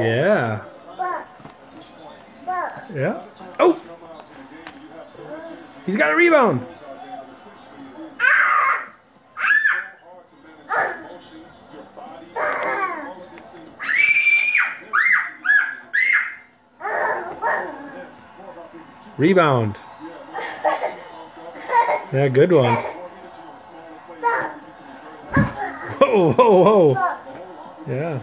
Yeah. Yeah. Oh! He's got a rebound. Rebound. Yeah, good one. Whoa, whoa, whoa. Yeah.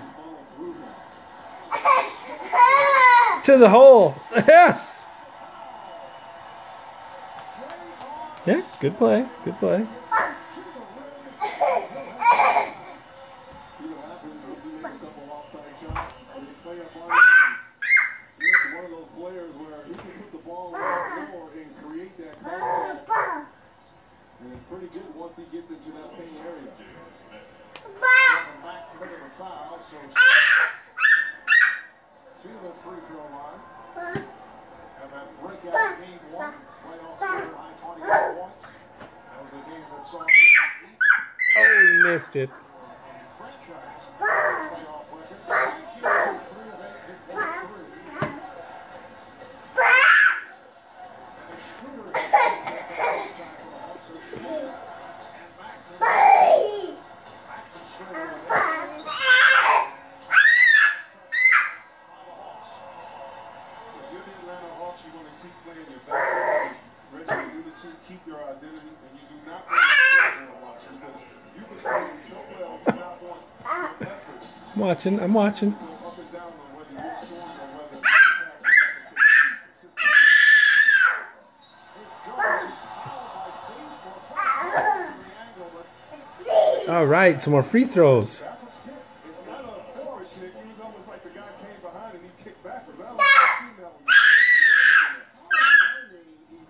To the hole. Yes. Yeah, good play. Good play. Pretty good once he gets into that paint area. Back to the foul, so the line. And that breakout game one, right off the line, 21 points. That was the game that saw him Oh, he missed it. franchise playoff record. Three of eight, hit one three. And Schroeder is back for the Hawks, so Schroeder and back to back from Schroeder. If you're the Atlanta Hawks, you want to keep playing your best. Reggie alluded to, keep your identity, and you do not want to sit there and watch because you've been playing so well, you do not effort I'm watching. I'm watching. go up and down on whether you're scoring or whether the pass is up and consistent. Jones is fouled by Bazemore, trying to get to the angle, but All right, some more free throws. Backwards kick. It's not a forward kick. It was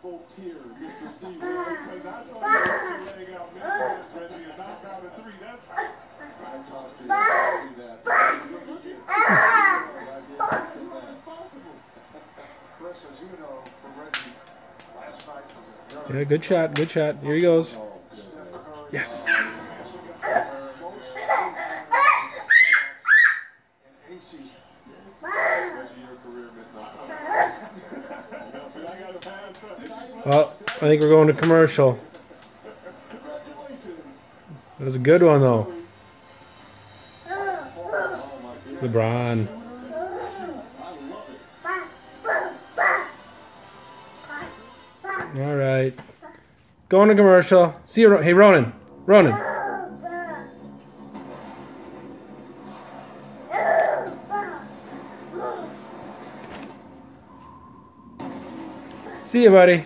name evoked Mr. Seawood, because I saw you laying out Memphis, Reggie, and knocked out a three. That's how I talked to you. I see that. Look again. I did see possible. Chris, as you know, for Reggie, last night was a very Yeah, good shot. Good shot. Here he goes. Yes. Reggie, your career meant nothing. I got a pass. Well, I think we're going to commercial. That was a good one, though. LeBron. All right. Going to commercial. See you. Hey, Ronan. Ronan. See you, buddy.